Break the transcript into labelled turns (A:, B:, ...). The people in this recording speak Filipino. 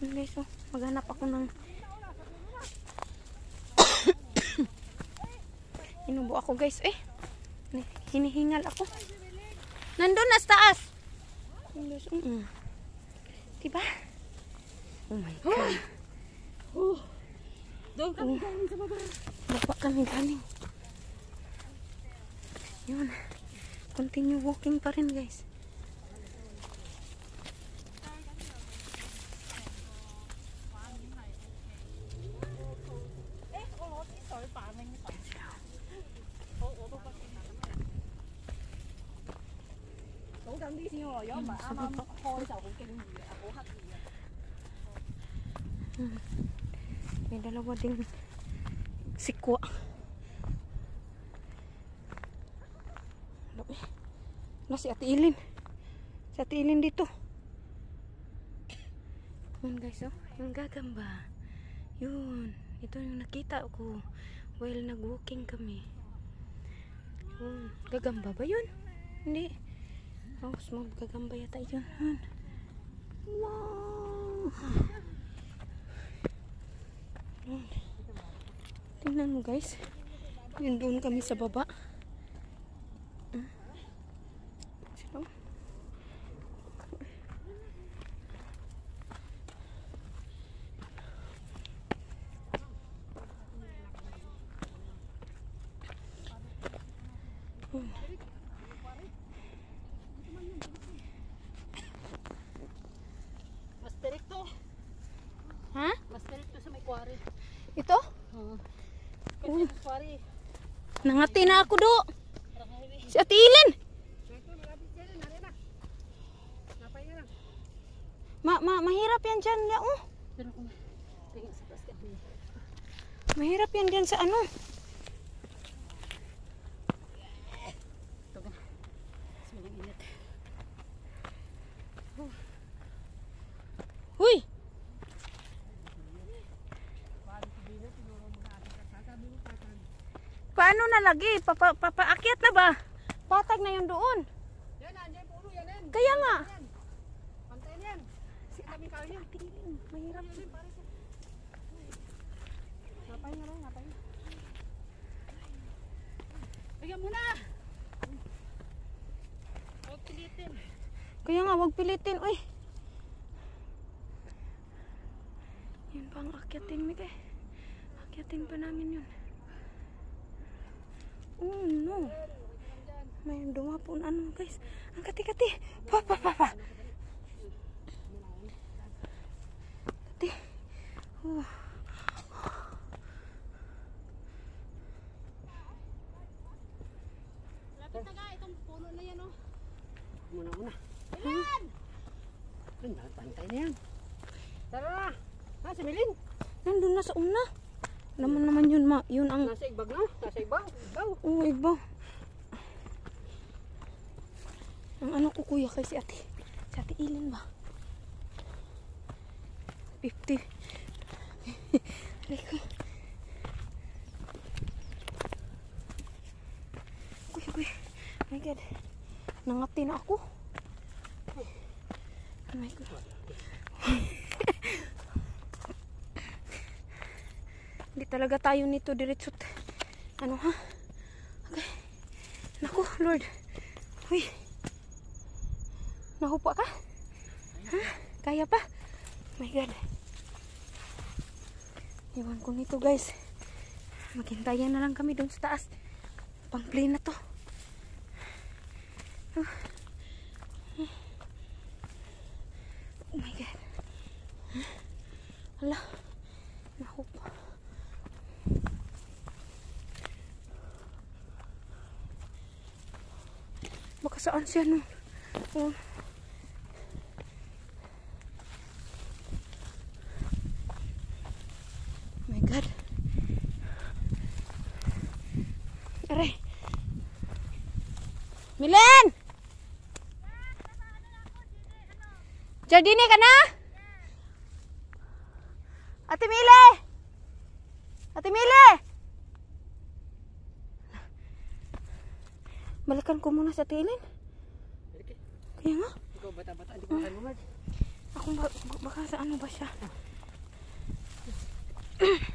A: Guys, oh, maghanap ako ng Inubo ako guys. Eh, ni- hinihingal ako. Nandun na sa taas. Guys, mm. Diba? Oh my God.
B: Doon kami galing sa baba.
A: Baba kami galing. Yun. Continue walking pa rin guys.
B: Thủ đâm đi xin rồi, gió mà âm âm thôi sao cũng kinh gì ako hắt gì.
A: May dalawa ding sikwa. Ano eh? Ano si Ate Ilin? Si Ate Ilin dito. Yun guys, oh. Yung gagamba. Yun. Ito yung nakita ko. While nag-walking kami. Yun. Gagamba ba yun? Hindi. Oh, small gagamba yata. Yun. Wow! Tingnan mo guys. Yun doon kami sa baba. Hmm. Sino? Yun.
B: Mas direkto.
A: Ha?
B: Mas direkto sa may kwari.
A: Ito?
B: Oo. Kasi sa kwari.
A: Nangati na ako do. Si Ate Ilin. Ma, ma, mahirap yan dyan. Ya, oh. Mahirap yan dyan sa ano. Huy! Paano na lagi? Papa, papaakyat na ba? Patag na yun doon.
B: Yan, andyan puno yan. yan.
A: Kaya nga.
B: Yan. Pantay na yan. Si kami kayo yan.
A: Mahirap.
B: Napay na lang, napay. Bigyan mo na. Huwag pilitin.
A: Kaya nga, wag pilitin. Uy. Yun pa ang akyatin, Mike. Akyatin pa namin yun. Oh, no. May dumapon ano, guys. Ang kati-kati. Pa, pa, pa, pa. Kati. Oh.
B: Na yan, oh. Tara na. Si Milin.
A: Nandun na sa una. Naman naman yun, ma. Yun ang...
B: Nasa igbag na. Nasa igbag. Igbag.
A: Oo, iba. Ang ano ko kuya kay si ate. Si ate Ilin ba? 50. Aray ko. Kuya, kuya. Oh my God. Nangati na ako. Oh my God. Hindi talaga tayo nito diretsot. Ano ha? Okay. Naku, Lord. Uy. Nahupa ka? Ha? Kaya pa? my God. Iwan ko nito guys. Maghintayan na lang kami doon sa taas. Pang play na to. Oh. Oh my God. Hala. Nahupa. Baka saan siya no? Oh. my God. Aray. Milen! Jardine ka na? Ate Mile! Ate Mile! Balikan ko muna sa tilin. Kaya nga.
B: Ikaw bata-bata. Hindi ko makalungad.
A: Ako ba, ba- baka sa ano ba siya?